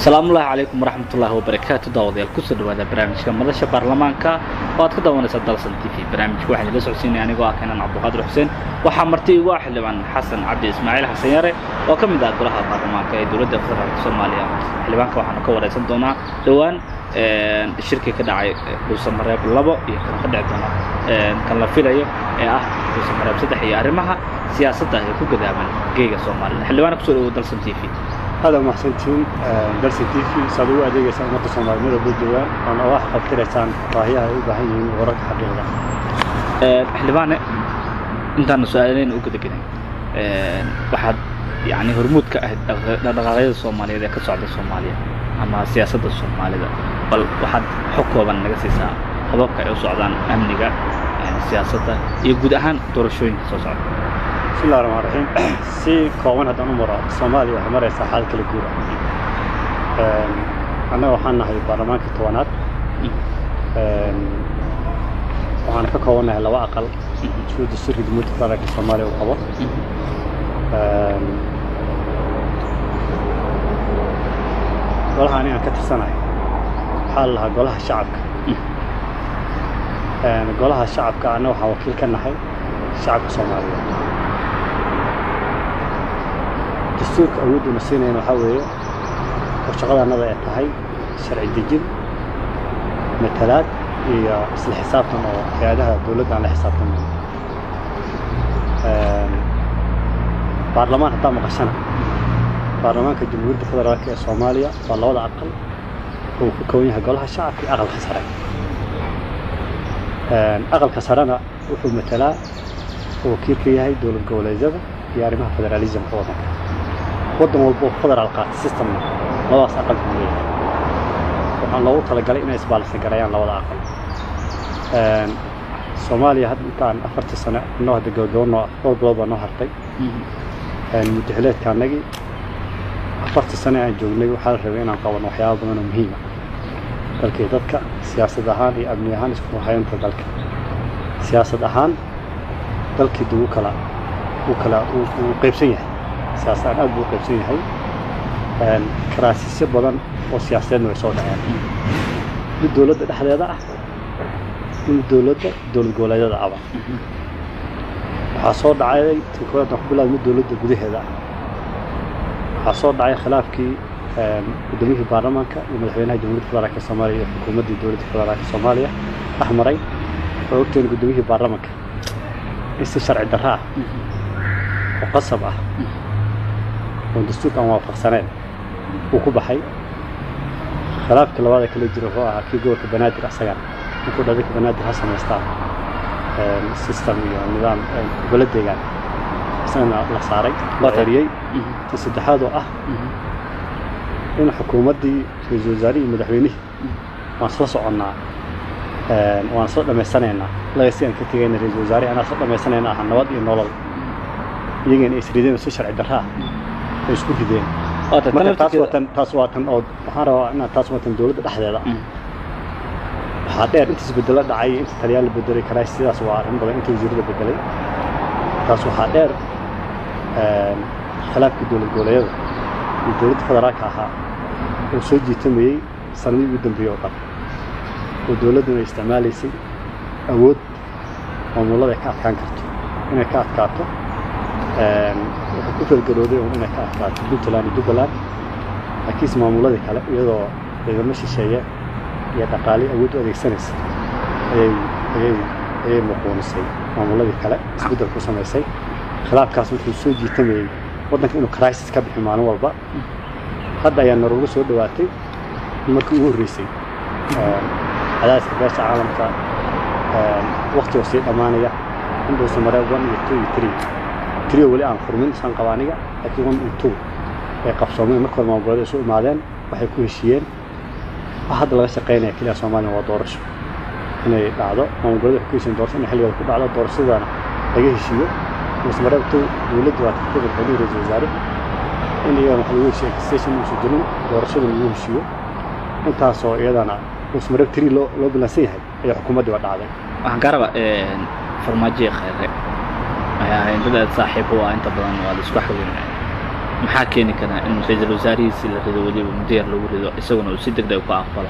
السلام عليكم ورحمة الله وبركاته داود الكسر وهذا برامج كمال الشبر لمانكا واتكد دوانا سدال سنتيفي برامج واحد لس حسين يعني واكنا عبد القادر حسين وحمرتي واحد لمن حسن عبد اسماعيل حسين ياري وكم ذات برها قادر مانكا يدور دفتر على الصوماليا لمانكا وحنا كورا سنتونا دوان shirkii ka dhacay dhuusamareeb labo iyo kan ka dhici doona kan la filayo ee ah dhuusamareeb saddex iyo arrimaha siyaasadda ee ku gadaaban geega soomaalida xildhibaana kusoo dhawow dalsan t v dalsi t v saad ugu adeegaysaan ummadda soomaaliyada buu joogaan oona wax qabtiraysaan baahiyaha ay u baahan yihiin wararka xaqiiqda xildhibaane intaana su-aalayn u gudagelin waxaad yani hormuud ka ahayd dhaqdhaqaaqyada soomaaliyeed ee ka socda soomaaliya ama siyaasadda soomaalida bal waxaad xog kooban naga siisaa hababka ay u socdaan amniga siyaasadda iyo guud ahaan doorashooyinka soo socda bismillahi raxmaan raxiim si kooban haddaan u maro soomaaliya waxay maraysaa xaalad kala guura annaga waxaan nahay baarlamaankii tobanaad waxaan ka koobannahay laba aqal suu dastuurka federaalka soomaaliya uu qabo قلها أنا كتر سنة حالها قلها شعبك قلها شعبك أنا وحوكيل كان نحي شعب الصومالي تسوق أود مسينا نحوي وشغلها نظرية تحي شرع الدجل مثلات هي بس الحساب تنو في هذا الدولة على حساب تنو برلمان حتى مقشنا baarlamaanka jamhuuriyadda federaalka ee soomaaliya waa labada aqal uu ka kooban yahay golaha shacabka iyo aqalka sare aqalka sarena wuxuu matalaa oo wakiil ka yahay dowlad goboleedyada iyo arrimaha federaalismka waddanka waddan walba oo federaal qaata systemna labadaas aqal buu leeyahay waxaan loogu talagalay inay isbaalsan garayaan labada aqal soomaaliya hadda intaan afartii sane inoo hadda gabagabo dhowr bilood baa noo hartay muddaxileedka annagii أفرت السنة الجوني وحال ربينا قوانا وحياة ضمن مهيمة. قال كي ضدك سياسة دهان هي أبنية هان اسكو حياة انت قالك سياسة دهان قالك دو كلا وكلا وقيب سنية سياسة أنا أبو قيب سنية هاي أن كراسي سيبولان أو سياسة نوع سودا يعني الدولة ده حالي ده الدولة ده دول قولة ده عبا وحصور دعايا تنكوية تنكوية تنكوية تنكوية تنكوية تنكوية أصور دعاية خلاف كي في البرلمان كا ومدحينها جمهورية فدرالية الصومالية حكومة دولة فدرالية الصومالية أحمري وقتين قدومي في البرلمان كا. استشارع درها وقصبها ودستور كان موافق سنين وكوبا حي. خلاف كل هذا كل يجري هو كي جوك بنادر أحسن. يعني كل هذا كبنادر أحسن يستاهل سيستم يعني نظام بلد يعني. Isagana la saaray la ta saddexaad oo ah in xukuumaddii ra-iisul wasaarihii madaxweynihii waan isla soconnaa waan isla dhammaysanaynaa laga si aan ka tegayna ra-iisul wasaarihi anaa isla dhammaysanayna aha nabad iyo nolol iyagana ay isrideen si sharci darro ah ay isku rideen marka taas waa tan taas waa tan oo waxaan rabaa inaan taas waa tan dowladda dhexdeeda waxaa dheer inta isbedelo dhacay inta taliyaal la bedelay karaa sidaas waa arrin badan inta wasiirada bedelay taas waxaa dheer dowlad goboleedyada iyo dowladda federaalka ahaa oo soo jiitamayey sanadii ugu dambeeyey oo dhan oo dowladduna ay isticmaalaysay awood maamulada ay ka adkaan karto inay ka adkaato waxay ku falgarooday un inay ka adkaato puntland iyo jubbaland laakiinse maamuladii kale iyadoo ciidamo shisheeye iyo dhaqaali awood u adeegsanaysa ayay ayay ayay muquunisay maamuladii kale isbeddel ku samaysay خلاف كاس مثل سوجي تمي وضنك إنه كرايسس كبح معنا والبا هذا يعني نروج سو دواتي مكوه ريسي. هذا آه. سبب عالم كا آه. وقت وسيط أمانة يا عنده سمرة وان يتو يتري. تري ولي عن خرمين سان قوانيا لكن وان يتو إيه، قفصومي مكوه ما بقول سو مالين. وحيكون شيئين أحد الله سقينا كلا سومنا ودورش هنا بعده ما بقول كويسين دورش. نحلي بعده دورش ده أنا. لقيه مسمرتو دولت واتكتب الحلول الوزارة إن هي مخلوقة شيء كستيشن مسجلو دورشو مسجلو أنت هسا يدانا مسمرتري لو لو بنسيها هي حكومة دولة عادة أنا كارب فرماجي خير يا إن بدأ صاحبه وأنت بدان وهذا سبحانه وتعالى محاكيني كنا إن مسجل الوزاري يصير هذا ودي مدير لو ودي يسوون وسيدك ده يقع فلا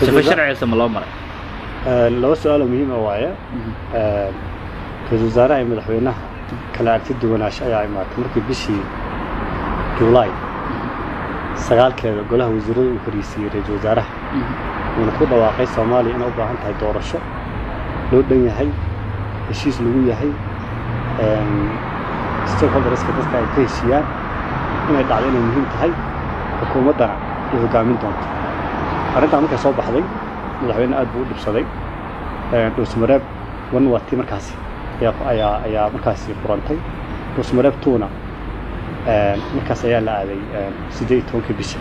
سبب شرع اسم الله مرة لو سؤال مهم وايا في الوزارة يمدحونها duwanaansho ayaa imaatay markii bishii juulaay sagaalkeeda golaha wasiirada uu horeysiiyey ra-iisul wasaaraha wuuna ku dhawaaqay soomaaliya inay u baahan tahay doorasho loo dhan yahay heshiis lagu yahay stakeholderska dadka ay ka heshiiyaan inay dhacdo inay muhiim tahay xukuumaddana ay hogaamin doonto arrintaa markay soo baxday madaxweyne aad buu u dhibsaday dhuusmareeb wan waa tii markaasi ayaa ayaa markaasi furantay dhuusmareeb tuuna markaas ayaa la aaday siddeed iyo tobankii bisha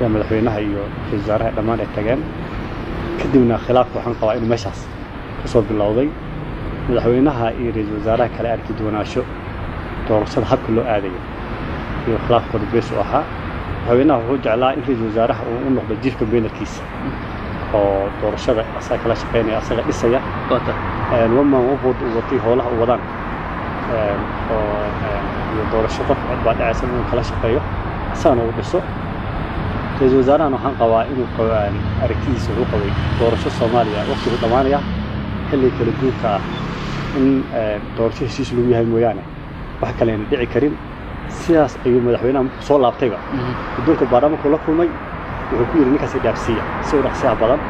ayaa madaxweynaha iyo ra-iisul wasaaraha dhammaan ay tageen kadibna khilaafka waxaan qabaa inuu meeshaas ka soo bilowday madaxweynaha iyo ra-iisul wasaaraha kale arki duwanaansho doorashada habka loo aadayo iyo khilaafkooda bees u ahaa madaxweynaha wuxuu jeclaa in ra-iisul wasaaraha uu u noqdo jiifka beenarkiisa oo doorashada asaga kala shaqeynaya asaga dhisaya wata waman wabood uu watay howlaha u wadaan oo iyo doorasho qof cod baa dhacaysa inuu kala shaqeeyo asagana uu dhiso ra-iisul wasaarahan waxaan qabaa inuu qabo aragtidiisa wuxuu qabay doorasho soomaaliya waqtigu dhammaanaya xilliga kala guurka ah in doorasho heshiis lagu yahay mooyaane wax kale ayna dhici karin sidaas ayuu madaxweynaha markuu soo laabtayba guddoonka baarlamaanku la kulmay wuxuu ku yidhi ninkaasi dhaafsiiya si u dhaqsiyaha badan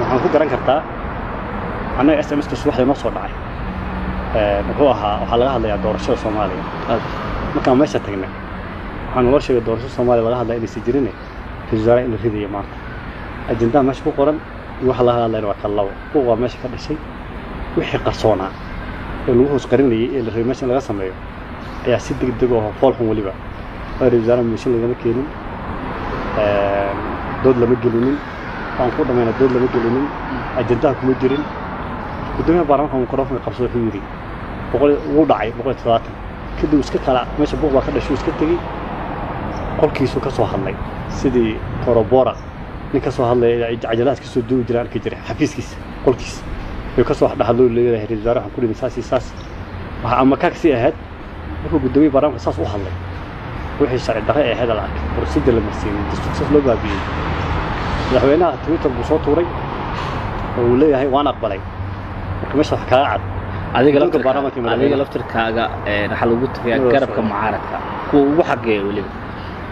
waxaan ku garan kartaa dhacay wuxuu ahaa waxaa laga hadlayaa doorashada soomaaliya markaan meesha tagnay waxaa naloo sheegay doorashada soomaaliya laga hadlaya inaysan jirine ra-iisul wasaaraha in la ridayo maanta ajendaha meesha ku qoran iyo waxa laga hadlayna waa kala labo kuwa waa meesha ka dhashay wixii qarsoonaa ee lagu hoos qarinayay ee la rabay meesha in laga sameeyo ayaa si deg deg oo foolxun weliba waa ra-iisul wasaaraha muushin lagama keenin dood lama gelinin waan ku dhamayna dood lama gelinin ajendaha kuma jirin gudoomiyaha baarlamaanka microfonka qabso wuxuu yidhi boqol wuu dhacay boqol iyo todobaatan kadib iska kala meesha buuq baa ka dhashay iska tegey qolkiisuu ka soo hadlay sidii torobora nin ka soo hadlaya cajalahaas kasoo duubi jiraan arki jiray xafiiskiisa qolkiisa ayuu ka soo dhahadloo leeyahay ra-iisul wasaare waxaan ku dhimin saas iyo saas waxaa ama kaa kasii ahayd markuu gudoomiyaha baarlamaanka saas u hadlay wixii sharci darre ee ahayd la arkay la marsiinin dastuur saas loo baabiyey madaxweynaha twitter buu soo tuuray oo uu leeyahay waan aqbalay مشهد كاعد هذيك لفت البرامج في مدينة لفت الكاغا راح لوجت في كرب كم معركة كو حق يقولي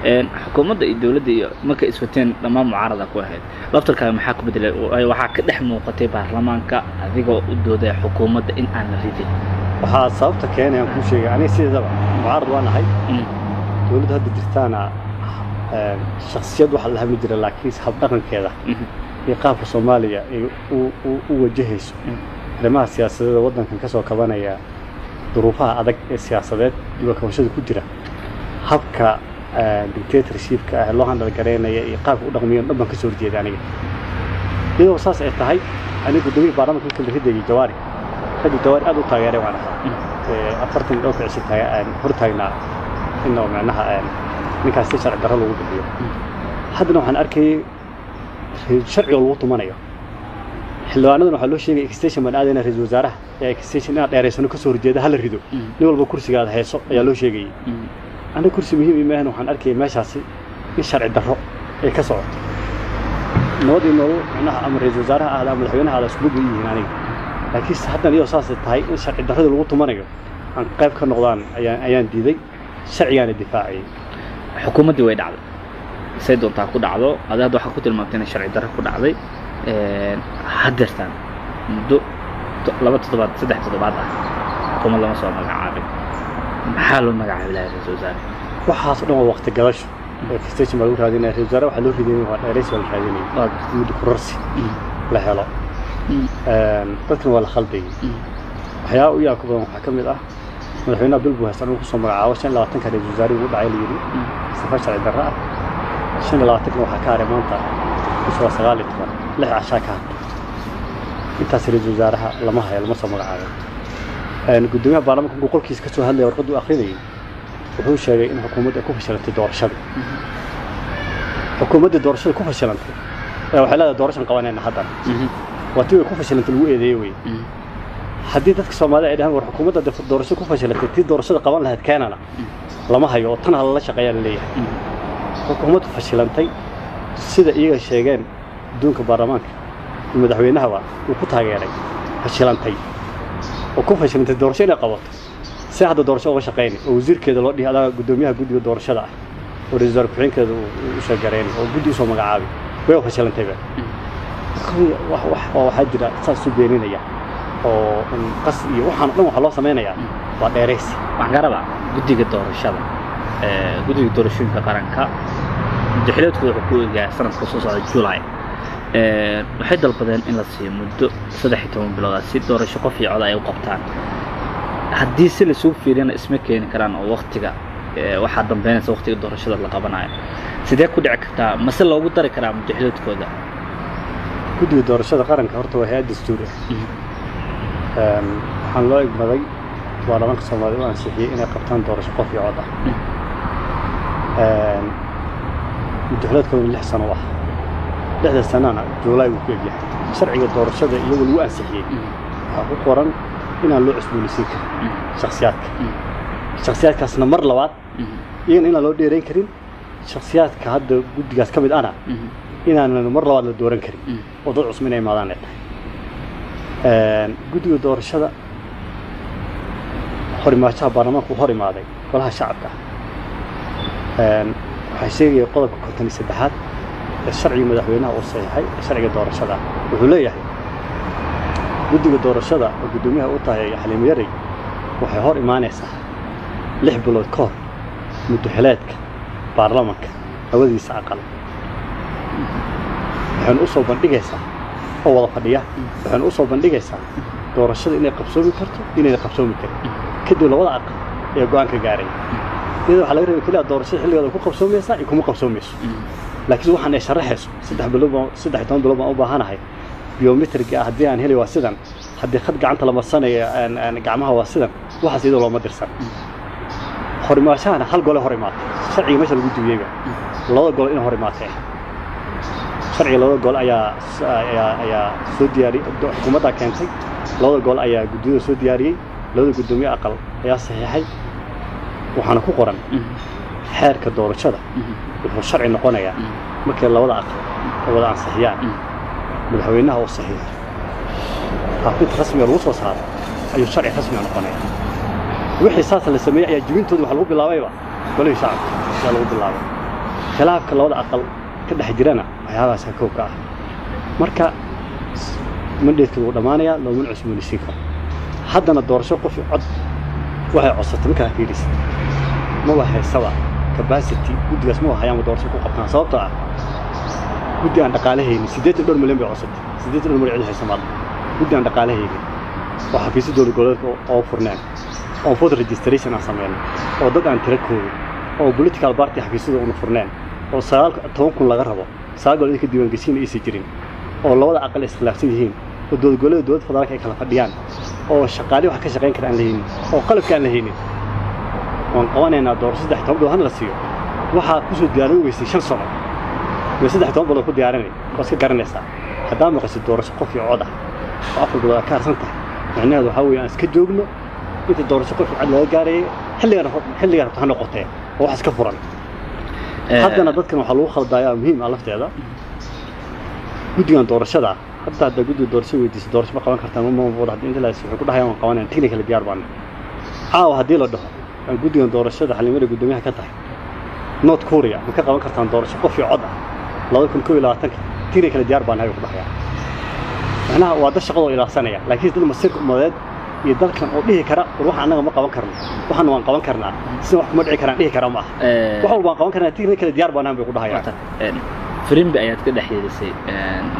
إيه، حكومة الدولة دي ما كيسوتين لما معارضة واحد لفت الكاغا محاكم بدل أي واحد كده حمو قتيبة رمان كا هذيك الدولة حكومة إن أنا ريدي. وحاس صوت كان يوم يعني كل شيء. يعني سيد ذبح معارض وأنا هاي. دولة هاد الدرتانة آه، شخصية واحد لها مدير لكن سحب دقن كذا. يقابل صوماليا ووجهه arrimaha siyaasadeeda waddankan ka soo kabanaya duruufaha adag ee siyaasadeed iyo kabashada ku jira habka een, dictatorshipka ah ee loo handalgaraynaya iyo qaabka u dhaqmayan dhan baan ka soo horjeeda aniga iyadoo saas ay tahay aniga guddoomiya baarlamaanka marka la ridayay jawaari ragga jawaari aad u taageeray waan ahaa Mm. ee, afartan dhowrka cisho taaga- een, hor taagnaa in oo macnaha een, ninkaas si sharci darro lagu bixiyo haddana waxaan arkayay sharciga lagu tumanayo xildhibaanadan waxaa loo sheegay extension baan aadayna ra-iisul wasaaraha ee extension inaad dheeraysano kasoo horjeeda hala rido Mm. nin walba kursigaada hayso ayaa loo sheegayay Mm. aniga kursi muhiim imaahan waxaan arkayay meeshaasi in sharci darro ay ka socoto nabad iyo nolol macnaha ama ra-iisul wasaaraha ahda ama madaxweynaha ahda isku mid bay yihiin aniga laakiinse haddana iyadoo saasay tahay in sharci darradii lagu tumanayo aan qayb ka noqdaan ayaan ayaan diiday sharcigaana difaacayay xukuumaddii way dhacday say doontaa ku dhacdo adi hadda waxaa ku tilmaamtay inay sharci darro ku dhacday Een, haddeertaan muddo to- laba toddobaad saddex toddobaad ah xukuumad lama soo magacaabin maxaa loo magacaabi lahaa ra-iisul wasaare waxaas oo dhan waa waqti gadasho ee extension baa lagu raadinaya ra-isul wasaare waxaa loo ridayay waa dheerays baa la raadinayay Waa gartay. muddo kurarsi Mm. la helo Mm. Een, dadkan waa la khaldayay Mm. waxyaaba u yaabka badan waxaa ka mid ah madaxweynaha bil buu haystaan uu kusoo magacaabo shan iyo labaatanka ra-iisul wasaare ugu dhacay la yidhi Mm. sifa sharci darro ah shan iyo labaatanka waxaa ka haray maanta Mhm. Mm. hayo oo tan halala shaqeeyaa la leeyahay xukuumaddu fashilantay sida iyaga sheegeen adduunka baarlamaanka iyo madaxweynahaba uu ku taageeray fashilantay oo ku fashilantay doorasho inay qabato si hadda doorasho uga shaqaynay oo wasiirkeeda loo dhihi adaa guddoomiyaha guddiga doorashada ah oo ra-iisul wasaare ku-xigeenkeeda u sheegareynay oo guddi usoo magacaabay way fashilantayba waxaa jira saas beeninaya oo qas iyo waxaan dhan waxa loo samaynayaa waa dheeraysi waxaan ka guddiga doorashada guddiga doorashooyinka qaranka دحلت كل حقوق سنة خصوصا جولاي. آه، وحيد البدن إلا سي مدو صدح يتوم بلغة سي دور شقفي على أي قبطان هدي سي لسوب في رينا اسمك كين كران أو وقتك. آه، وحد دم بين سوقتي دور شد لقبنا سيديا كودع كتا مسل لو قدر كرام دحلت كودا كودو دور شد قرن كهرتو هي الدستورة حان لايق مدي وعلى منك صلى الله عليه وسلم سيدي إنا أقول لك أن أنا muddaxileedkooda lix sano u ah lixda sanana juulaay wuu ku egyahay sharciga doorashada iyagoo lagu ansixiyey waxaa ku qoran inaan loo cusboonaysiin karin shaksiyaadka shaksiyaadkaasna mar labaad iyagana inaan loo dheerayn karin shaksiyaadka hadda guddigaas ka mid ana inaanan mar labaad la dooran karin oo dad cusub inay imaadaan ay tahay guddiga doorashada horimaadshaha baarlamaanku u hor imaaday golaha shacabka waxaa sheegaya qodobka konton iyo saddexaad ee sharciga madaxweynaha uu saxiixay ee sharciga doorashada. Wuxuu leeyahay guddiga doorashada oo guddoomiyaha u tahay xaliimo yaray waxay hor imaanaysaa lix bilood ka hor muddaxileedka baarlamanka labadiisa aqal. Waxaynu u soo bandhigaysaa oo wada fadhiya. Waxaynu u soo bandhigaysaa doorashada inay qabsoomi karto inayna qabsoomi karin. Kadib labada aqal ayaa go'aan ka gaaray waxaa laga rabay keliya doorashada xilligeeda ku qabsoomaysaa iyo kuma qabsoomayso laakiin waxaan ay sharaxayso saddex bilood baan saddex iyo toban bilood baan u baahanahay biometriga ah haddii aan heli waa sidan haddii khad gacanta la marsanayo gacmaha waa sidan waxaas iyadoo looma dirsan horimaashahana hal gole hor imaatay sharciga meesha lagu duwiyeyba labada gole in hor imaatay sharciga labada gole ayaa ayaa ayaa soo diyaariyey xukuumaddaa keentay labada gole ayaa guddiyada soo diyaariyey labada guddoomiye aqal ayaa saxiixay waxaana ku qoran xeerka doorashada wuxuu sharci noqonayaa markay labada aqal ay wada ansixiyaan madaxweynaha uu saxiixo xaafid rasmiga lagu soo saaro ayuu sharci rasmiga noqonaya wixii saas la sameeyey ayaa jibintooda waxa lagu bilaabayba golihii shacabka ayaa lagu bilaabay khilaafka labada aqal ka dhex jirana waxyaabahaasa kow ka ah marka mandheedka wuu dhammaanayaa loomana cusboonaysiin karo haddana doorasho qof cod waxay codsatay markaa fiirisa maba haysaba capacity guddigaas maba hayaanba doorasho ku qabtaan sababtoo ah guddi aan dhaqaalahaynin siddeetan dhowr milyan bay codsatay siddeetan dhowr milyan cid haysa maadla guddi aan dhaqaalahaynin oo xafiisyo dowlad goboleedka oo furneen oo voter registration aan sameynay oo dad aan tira koobin oo political party xafiisyada una furneen oo sagaal toban kun laga rabo sagaal gol idinka diiwaangeshiina aysan jirin oo labada aqal iskhilaafsan yihiin oo dowlad goboleeda dowlad federaalka ay kala fadhiyaan oo shaqaalihi wax ka shaqayn kara aan la haynin oo qalabka aan la haynin waan qabanaynaa doorasho saddex toban bilood hana la siiyo waxaa kusoo diyaarin weysay shan sano way saddex toban bilood ku diyaarinay waa iska garanaysaa haddaa maqashay doorasho qof iyo cod ah oo afar bilood aad ka harsan tahay micnaheedu waxaa weeye aan iska joogno inta doorasho qof cod laga gaarayay xilligan xilligan rabta ha noqotee oo wax iska furan haddana dadkan waxaa lagu khaldaayaa muhiim ah lafteeda guddigan doorashada hadda hadda guddiga doorasho weydiisa doorasho ma qaban kartaan ma wada haddii inta laas waxay ku dhahayaan waan qabanayaan technical diyaar baan caawa haddii la dhaho aan guddigan doorashada xalimada guddoomiyaha ka tahay north korea ma ka qaban kartaan doorasho qof iyo cod ah labada kun koo iyo labaatanka technical diyaar baan nahay ku dhahayaan macnaha waa dad shaqadoo ilaaqsanaya laakiin dad masiirka umadeed iyo dalkan oo dhihi kara war waxa annaga ma qaban karno waxaana waan qaban karnaa sida wax kuma dhici karaan dhihi kara ma aha wax walba waan qaban karnaa technical diyaar baan nahay bay ku dhahayaan firimbi ayaad ka dhex yeelisay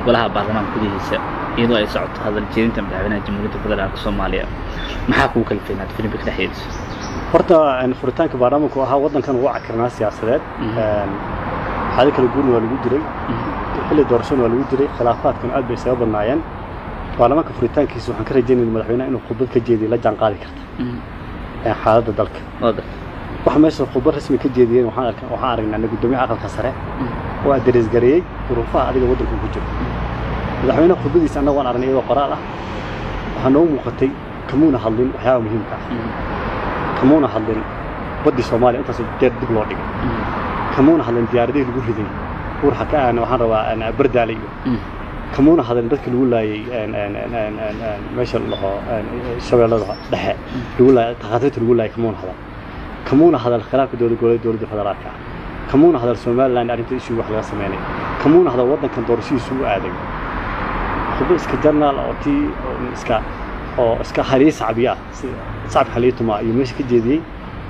golaha baarlamaanka gudihiisa iyadoo ay socoto hadal jeedinta madaxweynaha jamhuuriyadda federaalka soomaaliya maxaa kugu kalifay inaad firimbi ka dhex yeeliso horta furitaanka baarlamaanku ahaa waddankan ugu cakirnaa siyaasadeed xaalo kala guurna waa lagu jiray xilli doorashona waa lagu jiray khilaafaadkuna aad bay isaga badnaayeen baarlamaanka furitaankiisa waxaan ka rajaynayna madaxweynaha inuu khudbad ka jeediyo la jaan qaadi karta xaaladda dalka waxa meesha khudbad rasmi ka jeediyeen waxaan aragnaa guddoomiyaha aqalka sare oo adrees gareeyey duruufaha adiga waddanku ku jiro madaxweynaha khudbadiisa annaga waan aragnay iyadoo qoraal ah waxaa noogu muuqatay kamuuna hadlin waxyaaba muhiimka ah kamuuna hadlin baddii soomaaliya intaas jeer dib loo dhigay kamuuna hadlan diyaaradihii lagu riday buur xaka aan waxaan rabaa bardaale iyo kamuuna hadlan dadkii lagu laayay meesha la dhaho shabeellada dhexe lagu laayay takhaatiirta lagu laayay kamuuna hadal kamuuna hadal khilaafka dowlad goboleed dowladda federaalka kamuuna hadal somaliland arrinta ishii wax laga sameynay kamuuna hadal waddankan doorashadiisu u aaday xubo iska jarnaal oo tii iska أو إسكا حريص عبيا صعب حليته ما يمسك الجدي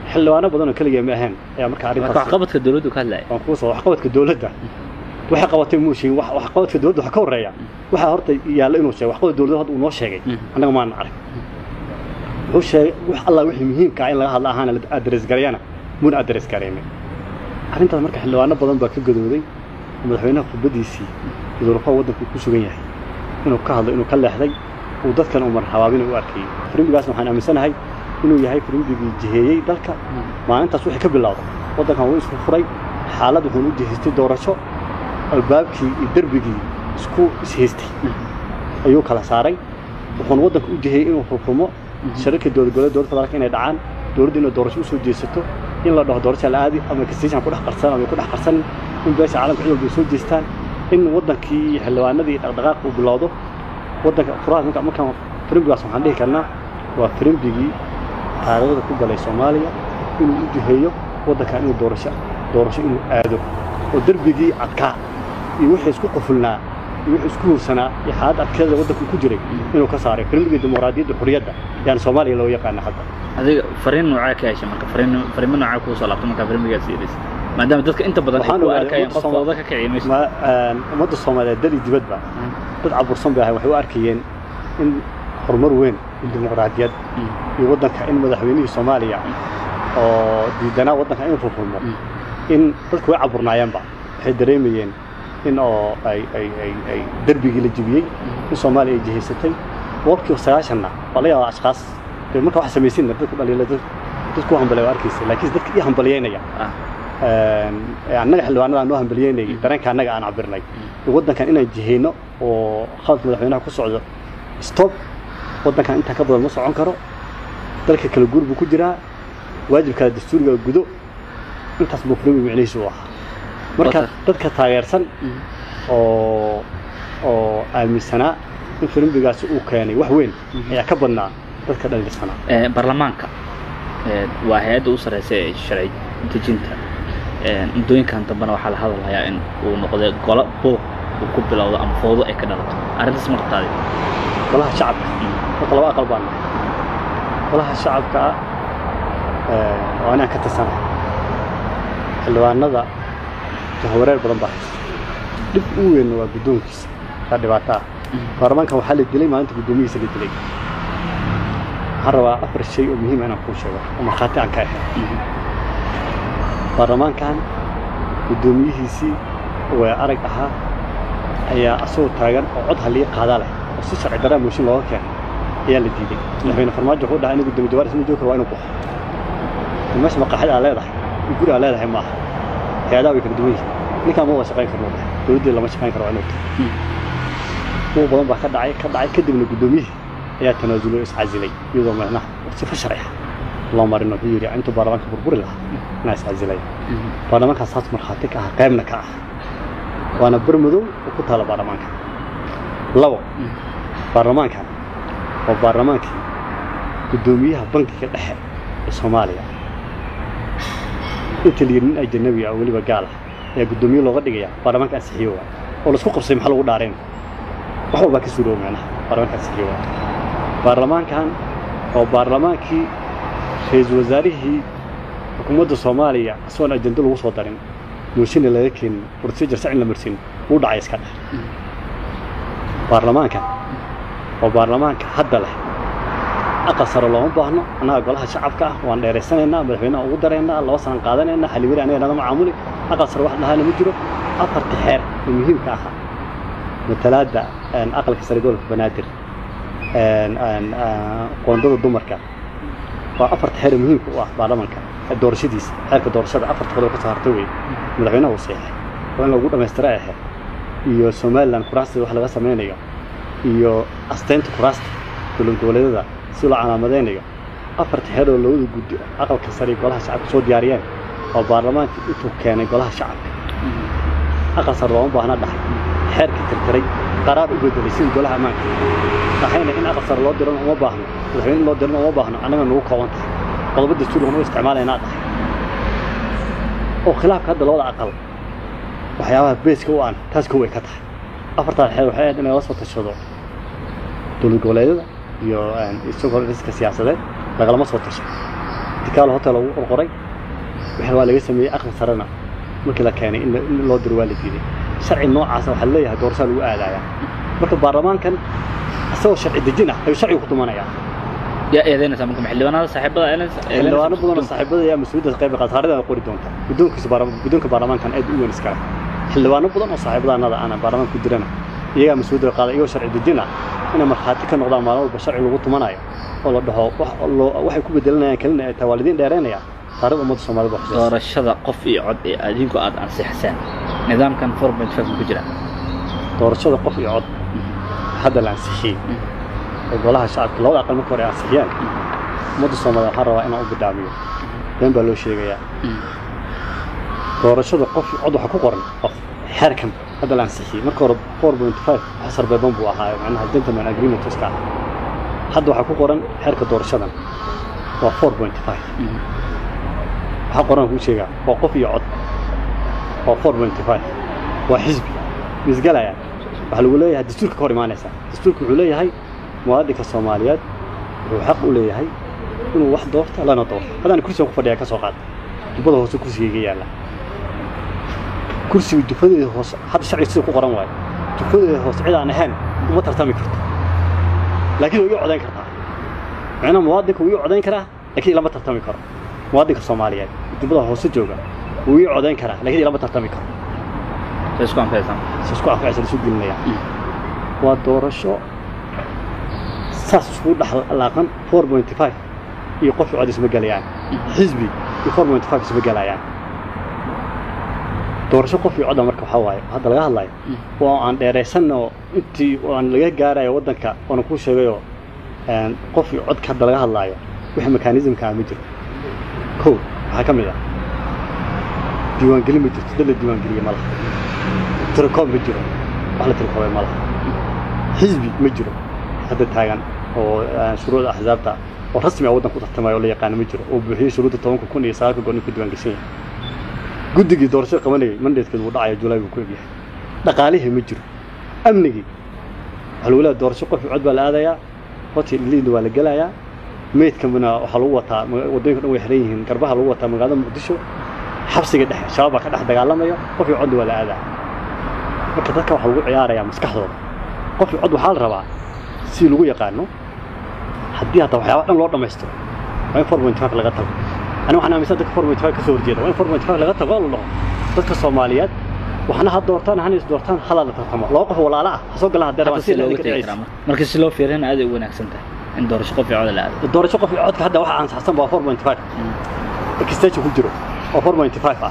حلو بدون كل جيم أهم يا مرك عارف ما حقبت في الدولة وكل لا مقصود حقبت في الدولة ده وح قوات موشي وح وح قوات في الدولة وح كور ريا وح هرت يا لينوشة وح قوات الدولة هاد ونوشة جاي أنا ما نعرف وش وح الله وح مهم كائن الله الله أنا أدرس كريانا مو أدرس كريمي عارف أنت مرك حلو أنا بدون بكتب جدودي مدحينا في بديسي إذا رفع ودك في كل إنه كهذا إنه كله حلو uu dadkan uu marhabaabina u arkayay firimbigaasna waxaan aaminsanahay inuu yahay firimdigii jiheeyey dalka maalintaas wixii ka bilowda waddankan wuu isku furay xaalad wuxuuna u jihaystay doorasho albaabkii iyo derbigii isku ishaystay ayuu kala saaray wuxuuna waddanka u jiheeyey inuu xukumo shirarka dowlad goboleed dowlad federaalka inay dhacaan dowladdu inay doorasho usoo jeesato in la dhaho doorasho la aadi ama kastation ku dhex qarsan ama ku dhex qarsanin in beesha caalamka cid walba soo jeestaan in waddankii xildhibaanadii dhaqdhaqaaq uu bilowdo dhihi karnaa waa firimbigii taariikhda ku galay soomaaliya inuu u jiheeyo waddankan inuu doorasho doorasho inuu aado oo derbigii adkaa iyo wixii isku qufulnaa iyo wixii isku hursanaa iyo xaaladda adkeeda waddanku ku jiray inuu ka saaray firimbigii dimuqraadiyadda xurriyadda yani soomaaliya loo yaqaana hadda adiga fariin noocaa ka heshay marka fariin fariimo noocaa kuu soo laabto markaa firimbigaas yeelaysa مادام دام أنت بدن حقو اركايا قصف وضاك كعيا ميش ما آه، مد الصومالي الدالي دي بدع برصان بها وحيو اركايا إن حرمر وين؟ الديمقراطيات يودن كاين مدحويني صوماليا أو دي دانا ودن كاين فوفو إن تلك وعب برنايان با حدريميين إن أو أي أي أي أي دربي قيلة جبيي ان جهي ستاي وقت وصراشنا نعم. بلايا أشخاص. بمكا واحد سميسين نبدو كبالي لدو تلك وهم بلايو اركيسي لكيس دك ايهم بلايين ايا آه. Annaga xildhibaanada aan noo hambaliyeynayay dareenka annaga aan cabirnay waddankan inaan jihayno oo khalad madaxweynaha ku socdo stop waddankan intaa ka badan ma socon karo dalka kala guur buu ku jiraa waajibkada dastuuriga gudo intaas buu furimi micnihiisu u ahaa marka dadka taageersan oo oo aaminsanaa in firimbigaasi uu keenay wax weyn ayaa ka badnaa dadka dhaliirsanaa baarlamaanka waa hay-adda u sarreysa ee sharci dejinta muddooyinkan dambena waxaa la hadalhayaa in uu noqday golo buuq uu ku bilowdo ama foodo ay ka dhalato arrintaas ma qabtaadi golaha shacabka horta laba aqal baan nahay golaha shacabka waa inaan ka tirsanahay xildhibaanada jahawareer badan baa haysta dhib u weynna waa guddoonkiisa yaa dhibaato ah baarlamaankan waxaa la dilay maalinta guddoomiyihiisa la dilay waxaan rabaa afar shay oo muhiim inaan kuu sheego oo markhaati aan ka ahay برلمان كان قدوميه سي وأرق أها أي أصوات تاجن أعطها لي قادلة بس شرع درا مشين الله كان. هي اللي تيجي. لحين فرما جهود ده أنا قدومي دوار اسمه جوكر وين أبوه المش مقحى على لا ده يقول على لا ما. هي هذا ويكون دوي نكمل هو شقين كرونا تودي الله مش كان كرونا هو بلون بخد عي كد عي كد من قدومي هي تنازلوا إس عزلي يضمنها وتفشر يعني loo marin wuxuu yidhi intuu baarlamaanka burburi lahaa inaa iscasilaya baarlamaankaas saas markhaati ka ah qaybna ka ah waana bar madow oo ku taala baarlamaanka labo baarlamaankan waa baarlamaankii guddoomiyaha bankiga dhexe ee soomaaliya inta la yidhi nin ajanabi ah oo weliba gaal ah ayaa guddoomiye looga dhigaya baarlamaanka ansixiyo waa oo laisku qabsay maxaa lagu dhaareen wax walbaa ka suurooba macnaha baarlamaanka ansixiyo waa baarlamaankan waa baarlamaankii رئيس وزاره حكومة الصومالية سواء جندل وصوتارين مرسين لكن مرسين جرسين لمرسين ودعا يسكت بارلمان كان وبرلمان حد له أقصر اللهم بحنا أنا أقولها شعبك وأن درسنا إنا بحنا ودرنا الله سبحانه قادنا إنا حليبير أنا أنا معمولي أقصر واحد لها المجرو أفر تحير المهم كاها متلادة أن أقل كسر يقول بنادر أن أن أن قوندور الدمر كان muhiimka u ah baarlamanka doorashadiisa xeerka doorashada afarta qodob ka soo hartay wey madaxweynaha uu seexay waa in lagu dhammaystira ahe iyo somalilan kuraasta wax laga samaynayo iyo asteynta kuraasta dowlad goboleedyada si loo calaamadaynayo afarta xeer oo labada guddi aqalka sare iyo golaha shacabka soo diyaariyeen oo baarlamaanka intuu keenay golaha shacabka aqal sare looma baahna dhaxay xeerka tirtiray qaraar u bedelay sida golaha ammaanka dhaxayna in aqal sare loo dirana uma baahno madaxweyne in loo dirana uma baahno annaga nagu kooban tahay qodobo dastuur waxnu isticmaalaynaa dhaxay oo khilaafka hadda labada aqal waxyaabaha beeska u aan taas kow ay ka tahay afartaa xeer waxay ahayd in lagala soo tashado dowlad goboleedyada iyo riska siyaasadeed lagalama soo tasho dikaal hotel lagu qorqoray wixii waa laga sameeyey aqal sarena markii la keenay in loo diro waa la diiday sharci noocaasa waxaa leeyahay doorashaa lagu aadayaa marka baarlamaankan isagoo sharci dejin ah ayuu sharciga ku marka xildhibaanada saaxiibada xildhibaano badan oo saaxiibada ayaa mas-uuliyadda qayb qaata taarikhda qori doonta guddoonkiisa guddoonka baarlamaankan aad u weyn iskale xildhibaano badan oo saaxiibadaanada aan baarlamaanka ku jirana iyagaa mas-uuliyadda qaada iyagoo sharci dejin ah inay markhaati ka noqdaan maalin walba sharci lagu tumanayo oo la dhaho waxay ku bedelanayaan kelina ay tahay waalidiin dheereynaya taarikhda ummadda soomaalida waa doorashada qof iyo cod ee adinku aad ansixiseen nidaamkan four point five ku jira doorashada qof iyo cod hadda la ansixiyey ee golaha shacabka labada aqal marka hore ay ansixiyeen ummadda soomaalida waxaan rabaa inaan u bidhaamiyo been baa loo sheegayaa doorashada qof cod waxaa ku qoran qof xeerkan hadda la ansixiyey marka hore four point five xasar beeban buu ahaa macnaha gentleman agreement iska ah hadda waxaa ku qoran xeerka doorashadan waa four point five waxaa qoran kuu sheegaa waa qof iyo cod waa four point five waa xisbi misgalayaan dastuurka wuxuu leeyahay muwaadinka soomaaliyeed wuxuu xaq u leeyahay inuu wax doorto lana doorto haddaan kursiga ku fadhiyaa ka soo qaata dubada hoose kursigayga yaalla kursiga dufadeeda hoose hadda sharciga sida ku qoran waayo dufadeeda hoose cid aan ahayn uma tartami karto laakiin way ii codayn kartaa macnaha muwaadinka wuu ii codayn karaa laakiin ilama tartami karo muwaadinka soomaaliyeed dibada hoose jooga wuu ii codayn karaa laakiin ilama tartami karo isku gelinaya waa doorasho saas iskugu dhexlaaqan four point five iyo qof cod isma gelayaan xisbi iyo four point five isma gelayaan doorasho qof iyo codda marka waxaa waaye hadda laga hadlayo waa aan dheeraysanno intii aan laga gaarayo waddanka oona kuu sheegayoo qof iyo codka hadda laga hadlaayo wixii mekanismka ah ma jiro kow waxaa ka mid ah ديوان قليل مجرد تدل ديوان قليل مالخ تركوم مجرد وحلا تركوم مالخ حزبي مجرد هذا تاغان أو شروط احزاب تا أو رسمي أو دان قطع تماي ولا يقان مجرد أو بحي شروط التوان كون يساك قوني في ديوان قسين قدقي دورشي قماني من ديت كدو دعايا جولاي وكوي بيح دقاليه مجرد امنيكي هلولا دورشي قف عدبا لاذايا وطي اللي دوا لقلايا ميت كمنا وحلوة تا ودين ويحريهن كربا حلوة تا مغادا مقدشو حبسي قد شباب كان أحد قال لنا يوم قف يعود ولا هذا مركز ركوا حلو عيار يا مسكحلو قف يعود حال ربع سيلو يا قانو. حديها طبعا وأنا لورنا مستو وين فور بنتفاك لغتها. أنا وحنا مسندك فور بنتفاك سور جيرو وين فور بنتفاك لغتها. والله. تذكر الصوماليات. وحنا هاد دورتان هاني دورتان حلال تفهم لا وقف ولا لا. حسوق لها دير ما سيلو تي مركز سيلو في رين عادي وين أحسنته إن دور شقف يعود لا دور شقف يعود كحد واحد عن حسن بفور بنتفاك كستيش هو جرو 4.5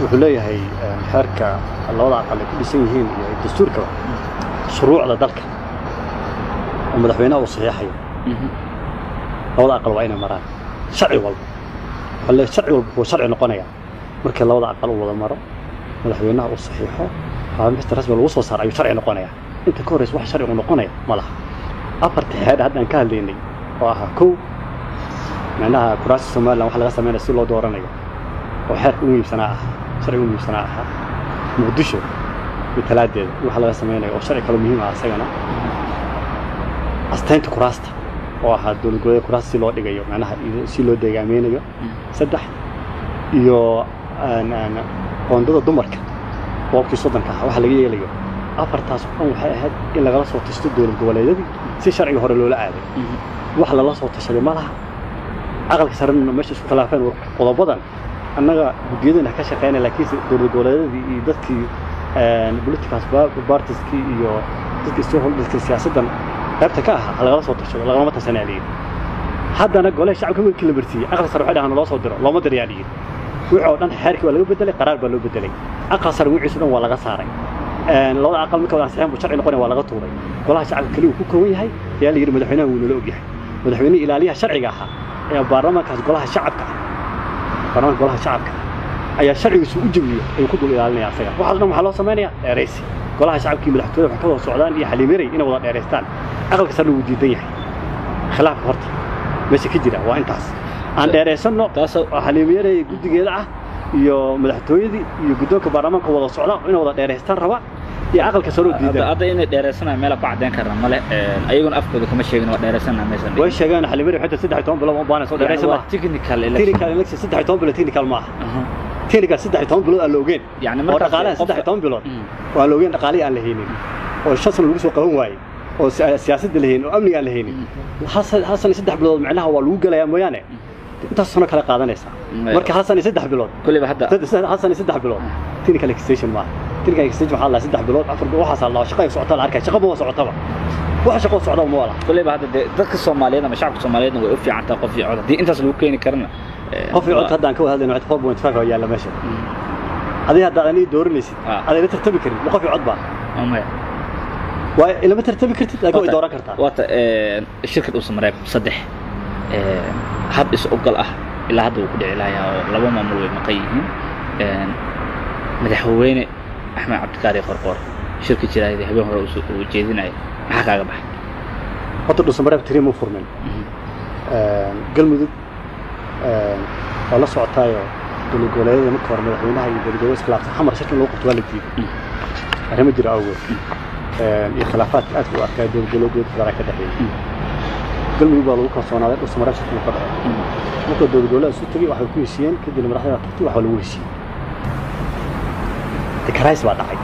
wuxuu leeyahay xeerka labada aqal ay ku dhisan yihiin iyo dastuurkaba shuruucda dalka oo madaxweynaha uu saxiixayo labada aqal waa inay maraan sharci walba waxaa leeyahay sharci walba wuxuu sharci noqonayaa markii labada aqal uu wada maro madaxweynaha uu saxiixo qaamista rasmi lagu soo saaro ayuu sharci noqonayaa inta ka horreysa wax sharci uu noqonaya ma laha afarta xeer hadda aan ka hadlaynay oo ahaa kow macnaha kuraasta somaliland waxa laga sameynaya si loo dooranayo oo xeerka ugu iibsanaa ah sharciga ahaa muqdisho talaadeeda waxa laga samaynayo oo sharci kaloo muhiim ah isagana astaynta kuraasta oo ahaa dowlad goboleed kuraasta si loo dhigayo macnaha si loo deegaameynayo saddex iyo qoondada dumarka boobkii soddonka ah waxa laga yeelayo afartaas oo dhan waxay ahayd in lagala soo tashto dowlad goboleedyadii si sharciga hore loola aaday wax lala soo tashaday ma laha aqalka sarena meesha isku khilaafeen war qodobadan iyo dadkii political partieskii iyo dadkii stakeholderska siyaasaddan qaybta ka ahaa ha lagala soo tashado lagalama tashanaa layidhi haddana golaha shacabka markii la marsiiyey aqal sare waxay dhahaan loo soo diro looma dirayaa layidhi wixii oo dhan xeerkii waa laga bedelay qaraar baa loo bedelay aqal sare wiciisu dhan waa laga saaray labada aqal marka wada ansixin buu sharci noqonaya waa laga tuuray golaha shacabka keliya uu ku kooban yahay ayaa la yidhi madaxweynaha wuu nala ogyahay madaxweyne ilaaliyaha sharciga ahaa ayaa baarlamaankaas golaha shacabka ah baarlamaanka golaha shacabka ah ayaa sharcigiisu u jebiyey ayuu ku dul ilaalinaya asaga waxaas dhan waxaa loo samaynayaa dheeraysi golaha shacabka iyo madaxtooyada waxay ka wada socdaan iyo xaliimiray inay wada dheeraystaan aqalka sarna wuu diidan yahay khilaafka horta meesha ka jira waa intaas aan dheeraysanno xaliimiyaray guddigeeda ah iyo madaxtooyadii iyo guddoonka baarlamaanka wada socda inay wada dheeraystaan raba iyo aqalka saroo diidan hadda inay dheeraysanaya meela ku caddayn karna male ayaguna afkooda kama sheegin waa dheeraysanaa meeshan way xitaa saddex iyo toban bilood u baanayso dheeraysan waa maaha technical technical election saddex iyo toban bilood technical maaha technical saddex iyo toban bilood aan la ogeen yani oo markaas dhaqaalaha saddex iyo toban bilood oo aan la ogeen dhaqaalihii aan la haynin oo shan sano lagu soo qaban waayey oo si- siyaasadda la haynin oo amniga aan la haynin hal san hal san iyo saddex bilood macnaha waa lagu gelayaa mooyaane intaas sano kale qaadanaysaa Maya. marka hal san iyo saddex bilood kulliba hadda sad- sad- hal san iyo saddex bilood technical extension maaha تلقى يستج محل الله سدح بلوت عفر بوحة صلى الله شقيق سعطة العركة شقيق بوحة سعطة وحش شقيق سعطة مولا قل لي بهذا دك الصوماليين مش عارف الصوماليين وقف عن تقف في عود دي أنت سلوكيني كرنا. قف عود هذا عن كوه هذا نوع تفوق ونتفاجأ ويا لما شيء هذه هذا أنا دور نسي آه. هذا متر تبي كرنا وقف عود بقى أمي وإلى متر تبي كرت لا قوي دورك كرتا وات آه، الشركة أصلا مريب صدح. آه، هب إيش أه إلى هذا وقدي مروي مقيم مدحوين axmed cabdikaari qorqoor shirka jiraayadii habeen hore uu uu jeedinaya maxaa kaaga baxay horta dhuusamareeb tiri ma furmin galmudug waa la socotaayo dowlad goboleedyada marka hore madaxweynaha iyo dowlad goboleed iskhilaafsan xamar shirkan lagu qabto waa la diiday arrimo jira awgeed iyo khilaafaadka aadka u arkaa dowlad goboleedyada federaalka ka dhexeeyay galmudug baa lagu kalsoonaaday dhuusamareeb shirkan ka dhacay marka dowlad goboleed isu tegey waxay ku heshiiyeen kadibna madaxda tagtay waxaa lagu heshiiyey كرايس بعد عي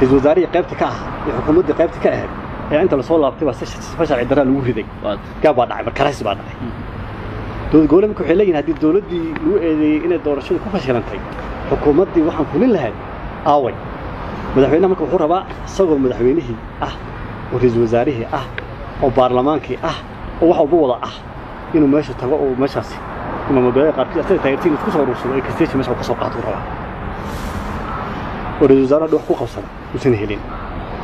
خذ وزاري قيبتك آه الحكومة دي قيبتك آه يعني أنت لسه والله بتبغى سش سفش على الدرا الموفي ذي. كاب بعد عي بكرايس بعد عي دول قول لهم كحيلة إن هذه الدولة دي لو إذا إن الدورة شو كفاش كلام تاني حكومة دي واحد كل اللي هاد آوي. مدحينا ما كحورة بقى. صغر مدحينه آه. وخذ وزاريه. آه. أو برلمانك آه. أو واحد بوضع. آه. إنه ماشي تبغى أو ماشي هسي ما مبالغ قرطاسة تايرتين كوسو روسو إكستيشن ماشي كوسو قاطورة helin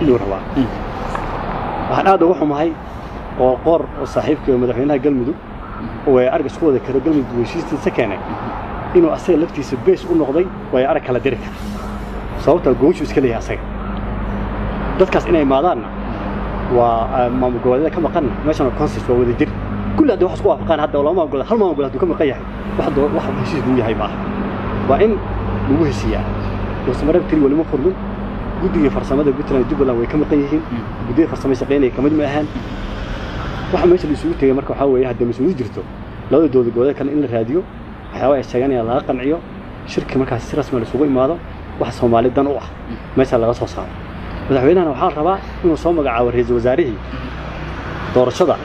inuu rabaa waxaan aad uga xumahay oo qoor oo saaxiibkii oo madaxweynaha galmudug oo ay arag isku wada karo galmudug heshiistiisa keenay inuu asaga laftiisa bees u noqday way arag kala diri kara sababtaa gooshu iska leeyahay asaga dadkaas inay imaadaanna waa maamul goboleedyada ka maqanna meeshan waa consensus waa wada jir kulli haddii wax isku waafaqaan hadda laba maamul goboleed hal maamul goboleed hadduu ka maqan yahay wax doo- wax heshiis lagu yahay maaha وسمرتي ولما فرمت قدي فرصه ماذا قلت لها جبلها وكما تيجي قدي فرصه ماذا قلت لها كما تيجي مهان واحد ماشي لسويت يا مركب حاوي هذا مسوي جرته لو دود قول كان إن الراديو. حاوي الشيخاني الله قنعيو. شركه مركب السير اسمها لسوي ماذا واحد صومالي دان واحد ماشي لغا صوصان مدحوين أنا وحال ربع انه صومك عاور رئيس وزاره دور الشضع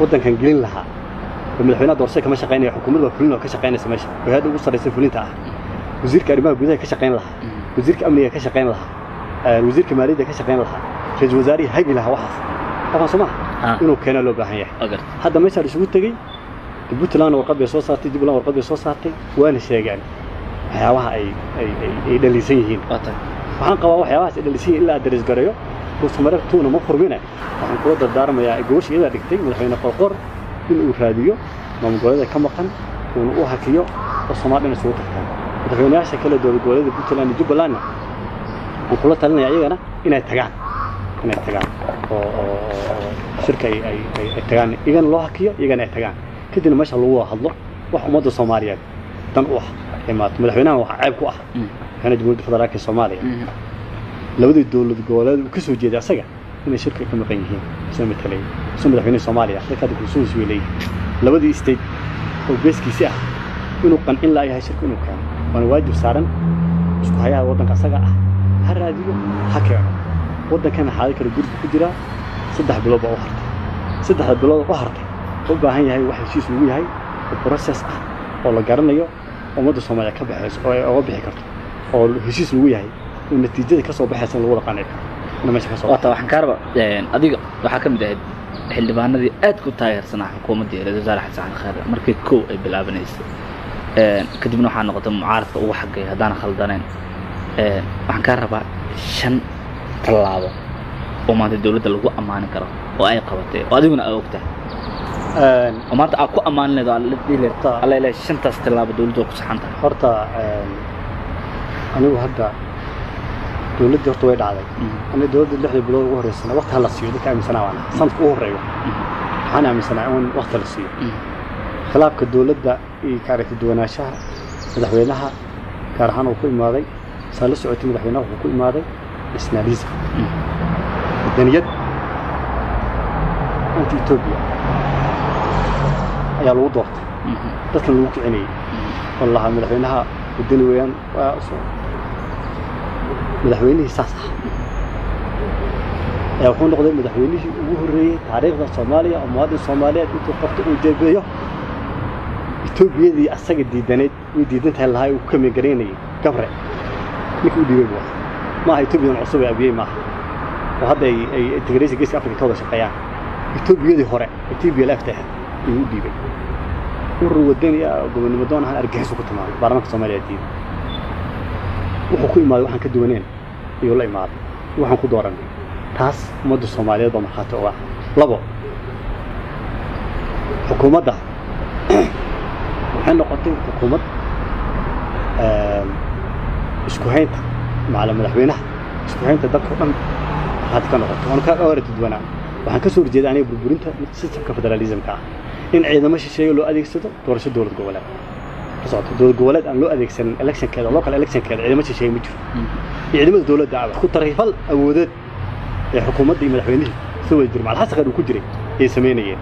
ودن كان قليل لها. المدحوين دور الشيخ ماشي قاين الحكومة كلنا كشقين سماشي وهذا وصل لسفلين تاع. وزير كريمة بوزي كشقين لها. Eh, shaqeyn lahaa ra-iisul wasaarihii hagi lahaa waxaas dhaqan soo maha Ah. inuu keeno loo baahan yahay agar hadda meeshaa la isugu tegey puntland warqad bay soo saartay jubbaland warqad bay soo saartay waana sheegaan waxyaabaha ay ay ay- ay dhaliisan yihiin waa tahay waxaan qabaa waxyaabahaas ay dhaliisan yihiin ilaa daris gareeyo dhuusamareeb tuuna ma furmine waxaan kula dardaarmayaa gobasha iyadaa dhigtay madaxweyne qorqor in uu raadiyo maamul goboleeda ka maqan uuna u hakiyo oo soomaali dhan isugu tagtaan madaxweynayaasha kale dowlad goboleeda puntland iyo jubbalandna waxaan kula talinaya iyagana inay tagaan inay tagaan oo shirka ay ay ay tagaan iyagana loo hakiyo iyagana ay tagaan kadibna meesha lagu hadlo wax ummadda soomaaliyeed dan u ah ay maato madaxweynahan waxaa ceeb ku ah madaxweynaha jamhuuriyadda federaalka ee soomaaliya labadii dowlad goboleed uu ka soo jeeday asaga inay shirka ka maqan yihiin soo matalay soo madaxweynaha soomaaliya dadka hadda kalsooniis way leeyihiin labadii state oo beeskiisi ah inuu qancin laa yahay shirka inuu keeno واجب سارن شكو هيا ودنك أسقى هر راديو هكيرو ودن كان حالك الجرب كجرا صدح بلوبا وهرت صدح بلوبا وهرت وبا هاي هاي واحد شيء سوي هاي البروسيس آه والله قرن ليه ومدة سوما يا كبح أو أو بيحكرت أو هشيء سوي هاي النتيجة كسر بحيس الأول قانيك أنا ماشي كسر وطبعا كاربا يعني أديك وحكم ده حلبانة دي أتكو تاير صناع حكومة دي رجال حسان خير مركي كو بلابنيس kadibna waxaa noqotay mucaaradka ugu xagay haddaan khaldanayn waxaan kaa rabaa shan tallaabo oo maanta dawladda lagu ammaani karo oo ay qabatay oo adiguna aa ogtahay oo maanta aad ku ammaani leed oo aad la dhihi leed Ta- alla ilahay shantaas tallaabo dawladda waa ku saxan tahay horta anigu hadda dowladdii horta way dhacday aniga dowladda lixda bilood ugu horreysana waqti ha la siiyo dadka aaminsanaa waan ahaa sanadka ugu horreeyo waxaan aaminsanaa in waqti la siiyo خلافك الدولدة يكارث الدوناشها مدحوينها كارهان وكل ماضي سالس عطي مدحوينها وكل ماضي إسناليزا الدنيا أنت إثيوبيا يا الوضوح بس الوضع يعني والله مدحوينها الدنيا وين وصل مدحويني صح صح يا أخوان لقدي مدحويني وهو ري تاريخ الصومالية أو ماضي الصومالية أنت قفت وجبيه abiyey maaha oo hadda ay ay integraysi geeska afrika ka wada shaqeeyaan etoobiyadii hore ee t b l f ta ahayd ayuu u dhiibay urur wadani ah oo gobonimo doon ahaan argaxisu ku timaaday baarlamaanka soomaaliya diiday wuxuu ku imaaday waxaan ka duwaneen ayuu la imaaday waxaan ku dooranay taas ummadda soomaaliyeed baa markhaati uga ah labo xukuumadda waxay noqotay xukuumad isku haynta macala madaxweynaha isku haynta dalka o dhan markhaati ka noqotay waanu ka aragti duwanaa waxaan ka soo horjeeday aniga burburinta systemka federalismka ah in ciidamo shisheeye loo adeegsado doorasho dowlad goboleed ka socoto dowlad goboleed aan loo adeegsanin electionkeeda local electionkeeda ciidamo shisheeye ma jiro ciidamada dowladda ah wax ku tarifal awoodeed ee xukuumadda iyo madaxweynihii soo wada jira macalxasan khayr uu ku jiray ayay samaynayeen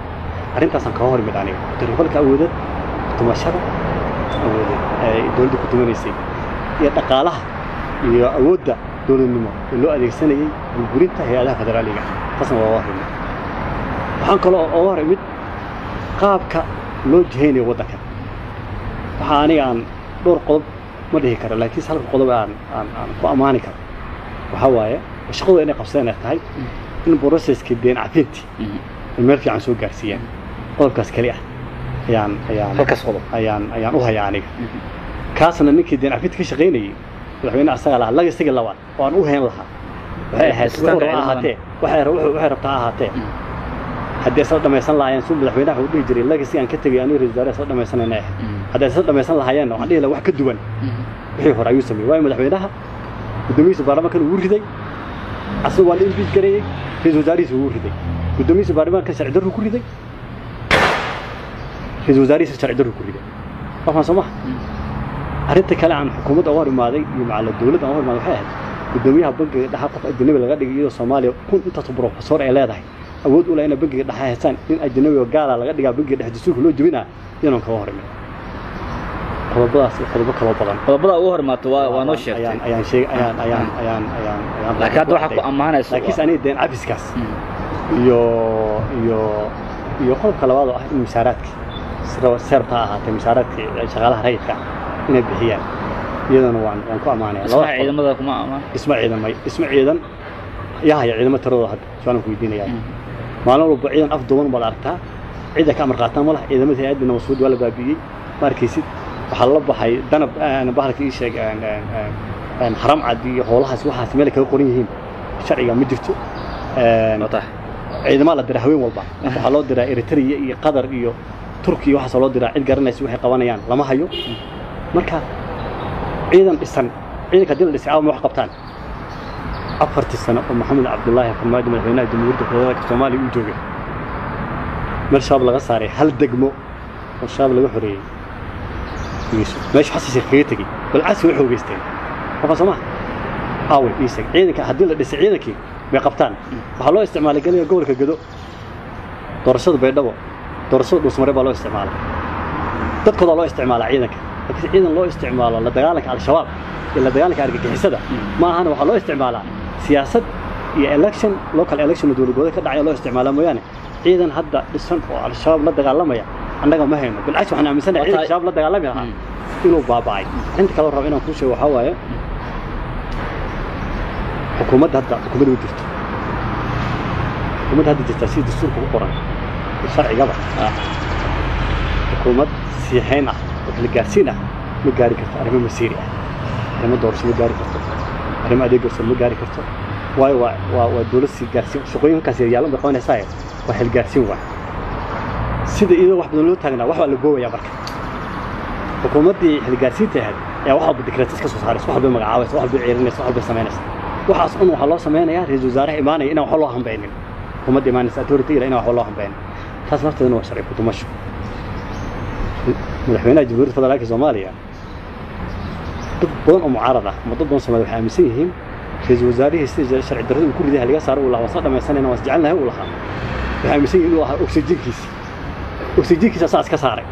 arrintaasaan kaga hor imid aniga tarifalka awoodeed tumashada awoodeed ee dowladda ku tumanaysay iyo dhaqaalaha iyo awoodda dowladnimo ee loo adeegsanayay burburinta hay-adaha federaaliga taasna waa hor imid waxaan kaloo oga hor imid qaabka loo jihaynayo waddankan waxaa aniga aan dhowr qodob ma dhihi karo laakiinse halka qodob aan aan aan ku ammaani karo waxaa waaye shaqadu inay qabsadeen ay tahay in processkii deen cafintii ay meel fiican soo gaarsiiyeen qodobkaas keli ah ayaan ayaan halkaas qodob ayaan ayaan u hayaa aniga kaasna ninkii deen cafinta ka shaqaynayay madaxweyne asaga lahaa laga isaga labaad oo aan u hayn lahaa waxay ahayd Islaamka wuxuu ciidamadan. ahaatee waxay wuxuu- waxay rabtaa ha ahaatee haddii isla dhammaysan lahaayeen suu madaxweynaha wuxuu dhihi jiray legacy aan ka tegay aniga ra-isul wasaare isla dhammaysanayna ahayd haddii isla dhammaysan lahaayeen waxaan dhihi lahaa wax ka duwan wixii hore ayuu sameeyey waayo madaxweynaha guddoomiyihiisa baarlamaankan ugu riday asaga waa la imbiij gareeyey ra-isul wasaarihiisa ugu riday guddoomiyihiisa baarlamaankan sharci darru ku riday ra'iisul wasaaraha ولكن هذا هو المسار الذي mushaaraadka seerta ha ahaatee mushaaraadka shaqaalaha rayidka inay bixiyaan iyadana waan waan ku ammaanaya ismaha Labada qodob. ciidamada kuma ammaan isma ciidan may isma ciidan yaa haya ciidamo tiradooda hadda su-aalan ku weydiinaya maalin walba ciidan af duuban baad aragtaa cidda ka amar qaataan ma laha ciidamada hay-adda nabadsuud waa la baabi'iyey ma arkaysid waxaa la baxay danab aan bahalka ii sheeg aan aan aan aan haram cad iyo howlahaas waxaas meel ay kaga qoran yihiin sharciga ma jirto Een, waa tahay ciidamada la diraa haween walba waxaa loo diraa eritrea iyo qatar iyo lama hayo marka ciidan dhisan ciidanka haddii la dhisay aawama wax qabtaan afartii sano oo maxamed cabdullaahi farmaajo madaxweynaha jamhuuriyadda federaalka soomaaliya uu joogay meel shabaab laga saaray hal degmo oo shabaab laga xoreeyey Yeesu. meeshu xasan sheekh kaga tegey bal casi way xoogeysteen markaa soo maha aaway iisag ciidanka haddii la dhisay ciidankii bay qabtaan waxaa loo isticmaalay galiga gobolka gado doorashada baydhabo doorashada dhuusmare baa loo isticmaalay dadkoodaa loo isticmaalaa ciidanka laakiin ciidan loo isticmaalo la dagaalanka al-shabaab iyo la dagaalanka argagixisada ma ahana waxaa loo isticmaalaa siyaasad iyo election local election oo dowlad goboleed ka dhacaya loo isticmaalaa mooyaane ciidan hadda dhisan oo al-shabaab la dagaalamaya annaga ma hayno bilcash waxaan aaminsanahay ciidanka shabaab la dagaalami lahaa Mm. inuu baaba'ay arrinta kale oo raba inaan kuu sheego waxaa waaye xukuumadda hadda xukuumadda u jirto xukuumadda hadda jirtaa si dastuurka ku qoran sharcigaba Ah. xukuumad siixayn ah oo xilgaarsiin ah ma gaari karto arrimo masiiri ah arrimo doorasho ma gaari karto arrimo adeeg garsoor ma gaari karto waayo waa waa waa dowlad sii gaarsiin shaqooyinkaas yaryaalan bay qabanaysaa waa xilgaarsiin waay sida iyadoo wax badan loo taagnaa wax baa la goobayaa marka xukuumaddii xilgaarsiinta ahayd ayaa wax walba dekreetas ka soo saaraysa wax walbay magacaabaysa wax walbay ciirinaysa wax walbay samaynaysa waxaas un waxaa loo samaynayaa ra-iisul wasaaraha imaanaya inaan waxba loo hambaynin xukuumadda imaanaysa authority ila inaan waxba loo hambaynin soomaaliya dad badan oo mucaarad ah ama dad badan Soomaali waxay aaminsan yihiin ra-iisul wasaarihii sida jira sharci darrada uu ku riday haliga saaro uu lahaa wasla dhamaysanayna waan isjecelnahay uu lahaa waxay aaminsan yihiin inuu ahaa oksijiinkiisi oksijiinkiisa asaa iska saaray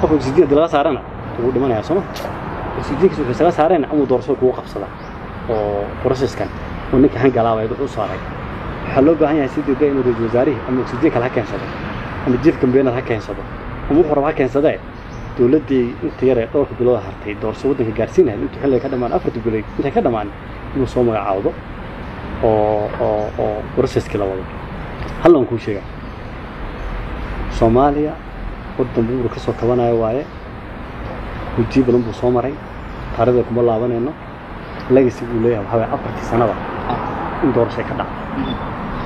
qof oksijiin haddii laga saarana wuu dhimanayaa sooma oksijiinkiisa wuxuu isaga saarayna amuu doorashada kugu qabsada oo processkan oo ninka hangalaabay wuxuu u saaray oksijiin kale ha keensado ama jiif kambeynad ha keensado ama wuxuu raba ha keensadee dowladdii inta yar ee dhowrka bilood hartay doorasho waddanka gaarsiin lahayd intuu xilliga ka dhammaan afarta bilood intay ka dhammaan inuu soo magacaawdo oo oo oo processkii la wado hallan kuu sheega soomaaliya waddan buu ka soo kabanayo waaye gujiyo badan buu soo maray taarikhda kuma laabanayno legacy buu leeyahay waxaa waye afartii sanada in doorasho ay ka dhacdo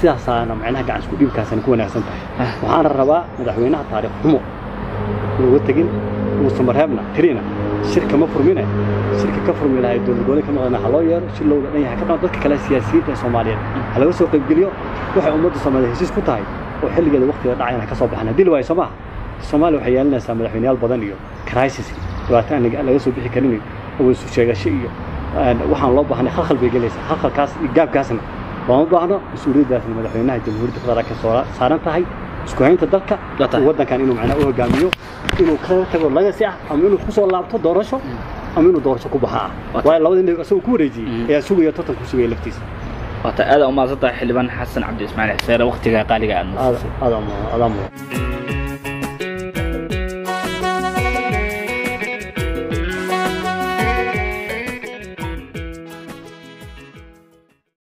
sidaasaana macnaha gacan isku dhiibkaasana ku wanaagsan tahay waxaana rabaa madaxweynaha taariikh xumo uga tegin uusan marheebna tirina shirka ma furmine shirka ka furmi lahay dowladgooni ka maqlana ha loo yeero si lowda dhan yahay ka dhan dadka kale siyaasiyiinta ee soomaaliyeed ha laga soo qaybgeliyo waxay ummadda soomaaliyeed heshiis ku tahay oo xilligeeda waqtiga dhacayana ka soo baxan haddii la waayo soo maaha soomaaliya waxay yeelanaysaa madaxweyneyaal badan iyo crisis dhibaato aan laga laga soo bixi karin iyo awood isu sheegasho iyo een, waxaan loo baahnay khalkhal bay gelaysaa khalkhalkaas iyo gaabkaasna looma baahno mas-uuliyaddaasna madaxweynaha jamhuuriyadda federaalka soo saaran tahay isku haynta dalka La tahay. waddankan inuu macnaha u hogaamiyo inuu ka tago legacy ah ama inuu kusoo laabto doorasho ama inuu doorasho ku baxa ah Waa waayo labada nin isagoo ku wareejiyey Mm. ayaa sugaya tartan ku sugaya laftiisa waata aad umaadsanta xildhibaan xasan cabdi ismaaciil xseere waqtiga qaaliga aad aada aada adaa mudan